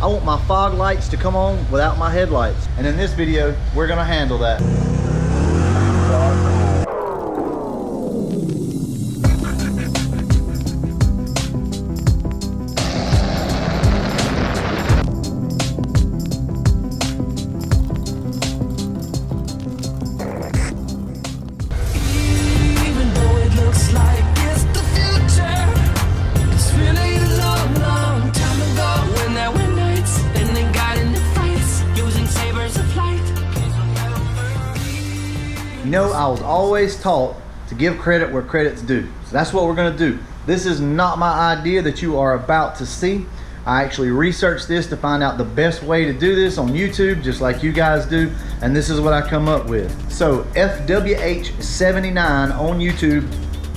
I want my fog lights to come on without my headlights. And in this video, we're gonna handle that. You know, I was always taught to give credit where credit's due. So that's what we're gonna do. This is not my idea that you are about to see. I actually researched this to find out the best way to do this on YouTube, just like you guys do, and this is what I come up with. So FWH79 on YouTube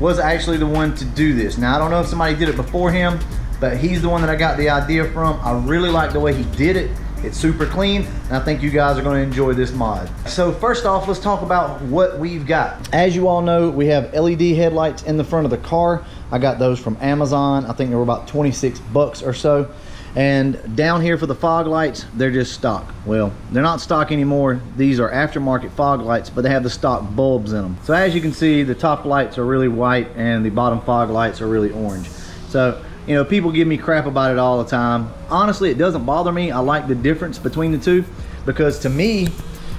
was actually the one to do this. Now I don't know if somebody did it before him, but he's the one that I got the idea from. I really like the way he did it. It's super clean, and I think you guys are gonna enjoy this mod. So first off, let's talk about what we've got. As you all know, we have LED headlights in the front of the car. I got those from Amazon. I think they were about 26 bucks or so. And down here for the fog lights, they're just stock. Well, they're not stock anymore. These are aftermarket fog lights, but they have the stock bulbs in them. So as you can see, the top lights are really white and the bottom fog lights are really orange. So you know, people give me crap about it all the time. Honestly, it doesn't bother me. I like the difference between the two because to me,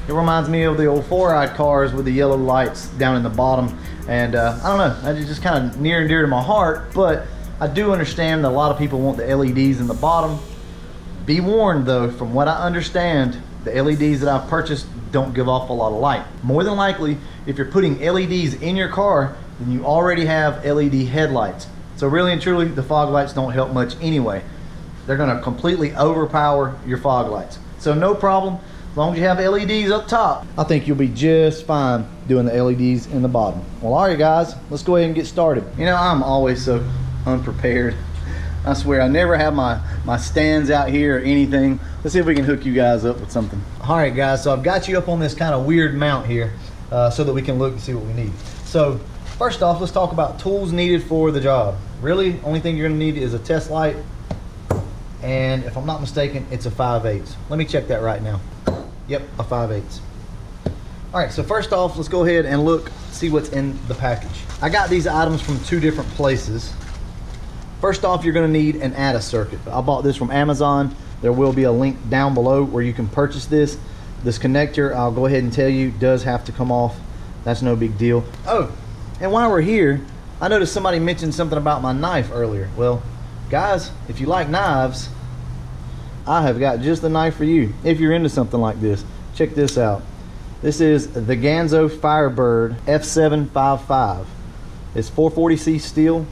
it reminds me of the old four-eyed cars with the yellow lights down in the bottom. And uh, I don't know, that's just kind of near and dear to my heart. But I do understand that a lot of people want the LEDs in the bottom. Be warned though, from what I understand, the LEDs that I've purchased don't give off a lot of light. More than likely, if you're putting LEDs in your car, then you already have LED headlights. So really and truly, the fog lights don't help much anyway. They're gonna completely overpower your fog lights. So no problem, as long as you have LEDs up top, I think you'll be just fine doing the LEDs in the bottom. Well, all right guys, let's go ahead and get started. You know, I'm always so unprepared. I swear, I never have my, my stands out here or anything. Let's see if we can hook you guys up with something. All right guys, so I've got you up on this kind of weird mount here uh, so that we can look and see what we need. So first off, let's talk about tools needed for the job. Really, only thing you're gonna need is a test light. And if I'm not mistaken, it's a 5 8 Let me check that right now. Yep, a 5 8 All right, so first off, let's go ahead and look, see what's in the package. I got these items from two different places. First off, you're gonna need an add-a-circuit. I bought this from Amazon. There will be a link down below where you can purchase this. This connector, I'll go ahead and tell you, does have to come off. That's no big deal. Oh, and while we're here, I noticed somebody mentioned something about my knife earlier. Well, guys, if you like knives, I have got just the knife for you. If you're into something like this, check this out. This is the Ganzo Firebird F755. It's 440C steel.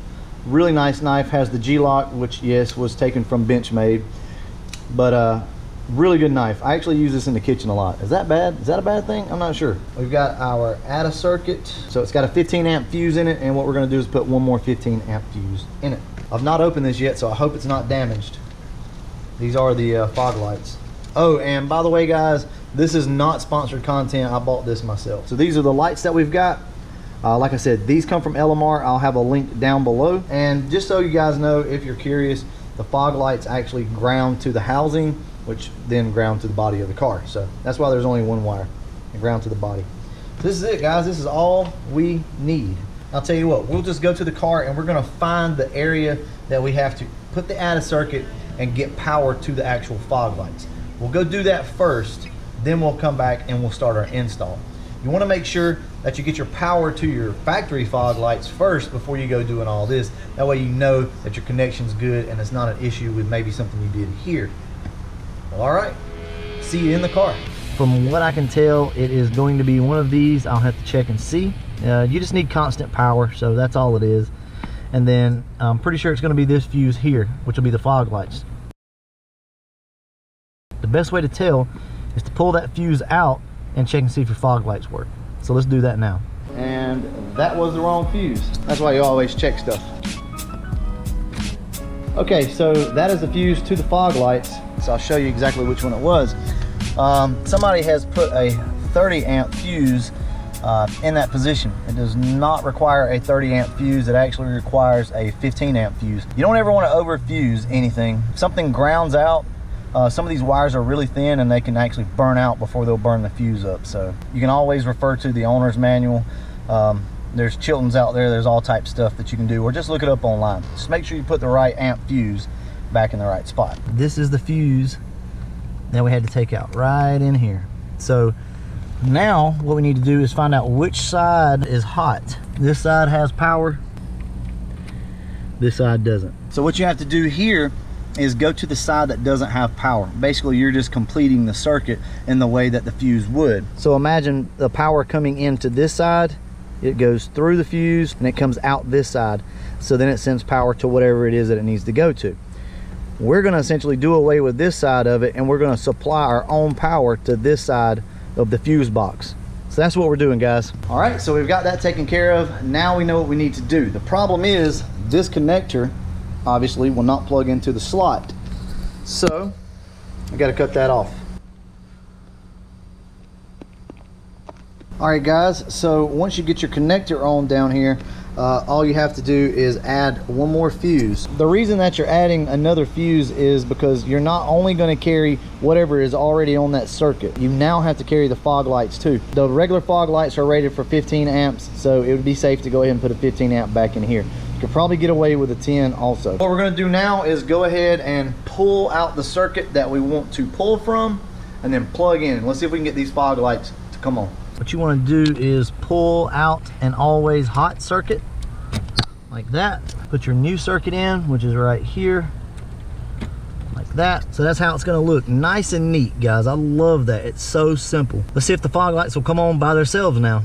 Really nice knife. Has the G-lock, which yes was taken from Benchmade, but uh, really good knife. I actually use this in the kitchen a lot. Is that bad? Is that a bad thing? I'm not sure. We've got our add-a-circuit. So it's got a 15 amp fuse in it, and what we're gonna do is put one more 15 amp fuse in it. I've not opened this yet, so I hope it's not damaged. These are the uh, fog lights. Oh, and by the way, guys, this is not sponsored content. I bought this myself. So these are the lights that we've got. Uh, like I said, these come from LMR. I'll have a link down below. And just so you guys know, if you're curious, the fog lights actually ground to the housing, which then ground to the body of the car. So that's why there's only one wire, and ground to the body. So this is it, guys. This is all we need. I'll tell you what, we'll just go to the car and we're gonna find the area that we have to put the add-a-circuit and get power to the actual fog lights. We'll go do that first, then we'll come back and we'll start our install. You wanna make sure that you get your power to your factory fog lights first before you go doing all this. That way you know that your connection's good and it's not an issue with maybe something you did here. Well, all right, see you in the car. From what I can tell, it is going to be one of these. I'll have to check and see. Uh, you just need constant power, so that's all it is. And then I'm pretty sure it's gonna be this fuse here, which will be the fog lights. The best way to tell is to pull that fuse out and check and see if your fog lights work. So let's do that now. And that was the wrong fuse. That's why you always check stuff. Okay, so that is the fuse to the fog lights. So I'll show you exactly which one it was. Um, somebody has put a 30 amp fuse uh, in that position. It does not require a 30 amp fuse. It actually requires a 15 amp fuse. You don't ever want to over fuse anything. Something grounds out, uh, some of these wires are really thin and they can actually burn out before they'll burn the fuse up. So you can always refer to the owner's manual. Um, there's Chilton's out there. There's all type stuff that you can do or just look it up online. Just make sure you put the right amp fuse back in the right spot. This is the fuse that we had to take out right in here. So now what we need to do is find out which side is hot. This side has power, this side doesn't. So what you have to do here is go to the side that doesn't have power. Basically, you're just completing the circuit in the way that the fuse would. So imagine the power coming into this side, it goes through the fuse and it comes out this side. So then it sends power to whatever it is that it needs to go to. We're gonna essentially do away with this side of it and we're gonna supply our own power to this side of the fuse box. So that's what we're doing, guys. All right, so we've got that taken care of. Now we know what we need to do. The problem is this connector obviously will not plug into the slot. So I gotta cut that off. All right guys, so once you get your connector on down here, uh, all you have to do is add one more fuse. The reason that you're adding another fuse is because you're not only going to carry whatever is already on that circuit, you now have to carry the fog lights too. The regular fog lights are rated for 15 amps, so it would be safe to go ahead and put a 15 amp back in here. You could probably get away with a 10 also. What we're going to do now is go ahead and pull out the circuit that we want to pull from and then plug in. Let's see if we can get these fog lights to come on. What you want to do is pull out an always hot circuit like that. Put your new circuit in, which is right here, like that. So that's how it's going to look. Nice and neat, guys. I love that. It's so simple. Let's see if the fog lights will come on by themselves now.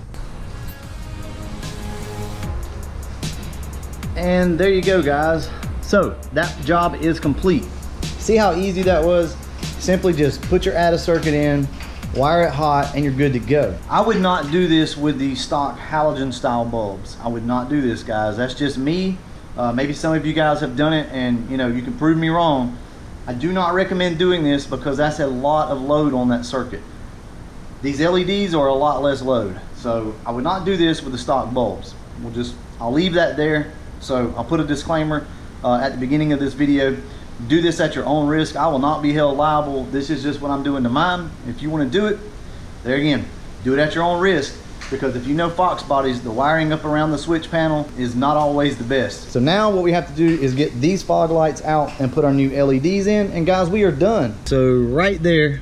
And there you go, guys. So that job is complete. See how easy that was? Simply just put your add a circuit in, wire it hot, and you're good to go. I would not do this with the stock halogen style bulbs. I would not do this, guys. That's just me. Uh, maybe some of you guys have done it and you know you can prove me wrong. I do not recommend doing this because that's a lot of load on that circuit. These LEDs are a lot less load. So I would not do this with the stock bulbs. We'll just, I'll leave that there. So I'll put a disclaimer uh, at the beginning of this video do this at your own risk. I will not be held liable. This is just what I'm doing to mine. If you want to do it, there again, do it at your own risk because if you know Fox bodies, the wiring up around the switch panel is not always the best. So now what we have to do is get these fog lights out and put our new LEDs in. And guys, we are done. So right there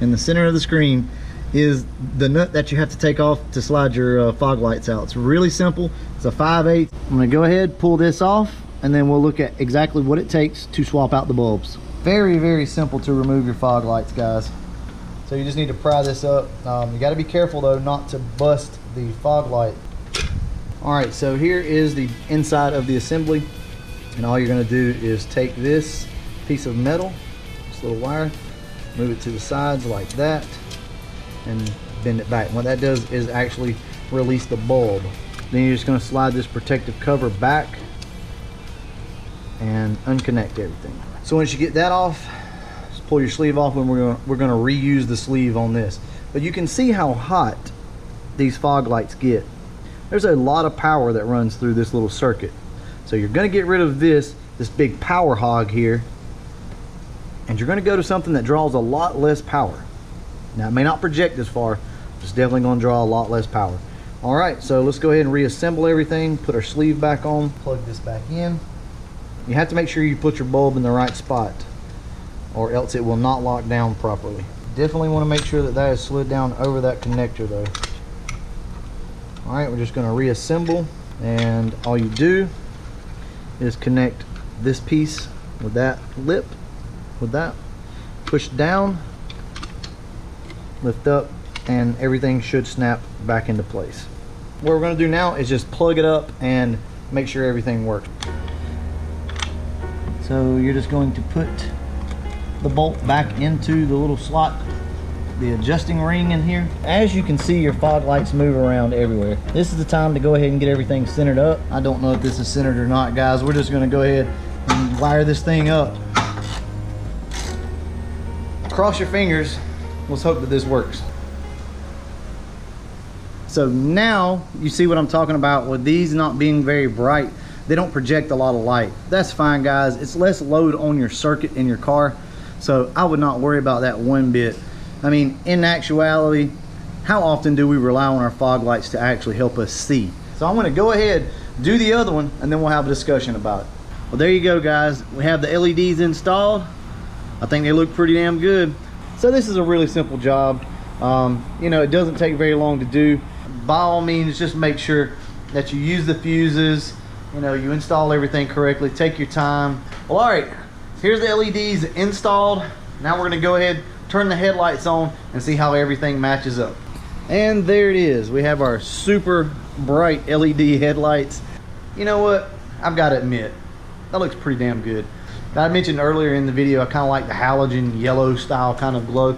in the center of the screen is the nut that you have to take off to slide your uh, fog lights out. It's really simple. It's a 5 8 I'm gonna go ahead, pull this off and then we'll look at exactly what it takes to swap out the bulbs. Very, very simple to remove your fog lights, guys. So you just need to pry this up. Um, you gotta be careful though not to bust the fog light. All right, so here is the inside of the assembly. And all you're gonna do is take this piece of metal, this little wire, move it to the sides like that, and bend it back. And what that does is actually release the bulb. Then you're just gonna slide this protective cover back and unconnect everything. So once you get that off, just pull your sleeve off and we're gonna, we're gonna reuse the sleeve on this. But you can see how hot these fog lights get. There's a lot of power that runs through this little circuit. So you're gonna get rid of this, this big power hog here, and you're gonna go to something that draws a lot less power. Now it may not project as far, but it's definitely gonna draw a lot less power. All right, so let's go ahead and reassemble everything, put our sleeve back on, plug this back in. You have to make sure you put your bulb in the right spot or else it will not lock down properly. Definitely want to make sure that that is slid down over that connector though. All right, we're just going to reassemble and all you do is connect this piece with that lip, with that, push down, lift up, and everything should snap back into place. What we're going to do now is just plug it up and make sure everything works. So you're just going to put the bolt back into the little slot, the adjusting ring in here. As you can see, your fog lights move around everywhere. This is the time to go ahead and get everything centered up. I don't know if this is centered or not, guys. We're just gonna go ahead and wire this thing up. Cross your fingers. Let's hope that this works. So now you see what I'm talking about with these not being very bright they don't project a lot of light. That's fine guys. It's less load on your circuit in your car. So I would not worry about that one bit. I mean, in actuality, how often do we rely on our fog lights to actually help us see? So I'm gonna go ahead, do the other one, and then we'll have a discussion about it. Well, there you go, guys. We have the LEDs installed. I think they look pretty damn good. So this is a really simple job. Um, you know, it doesn't take very long to do. By all means, just make sure that you use the fuses, you know, you install everything correctly, take your time. Well, all right, here's the LEDs installed. Now we're gonna go ahead, turn the headlights on and see how everything matches up. And there it is. We have our super bright LED headlights. You know what? I've got to admit, that looks pretty damn good. I mentioned earlier in the video, I kind of like the halogen yellow style kind of glow.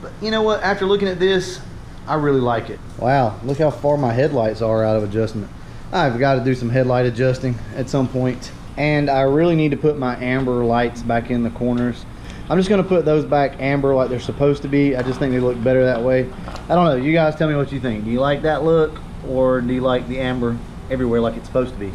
But you know what? After looking at this, I really like it. Wow, look how far my headlights are out of adjustment. I've got to do some headlight adjusting at some point. And I really need to put my amber lights back in the corners. I'm just gonna put those back amber like they're supposed to be. I just think they look better that way. I don't know, you guys tell me what you think. Do you like that look or do you like the amber everywhere like it's supposed to be?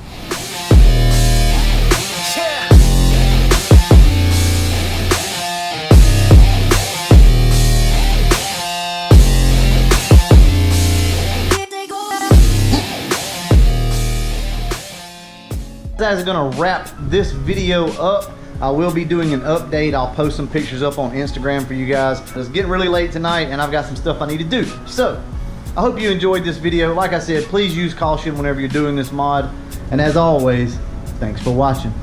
That is gonna wrap this video up. I will be doing an update. I'll post some pictures up on Instagram for you guys. It's getting really late tonight and I've got some stuff I need to do. So, I hope you enjoyed this video. Like I said, please use caution whenever you're doing this mod. And as always, thanks for watching.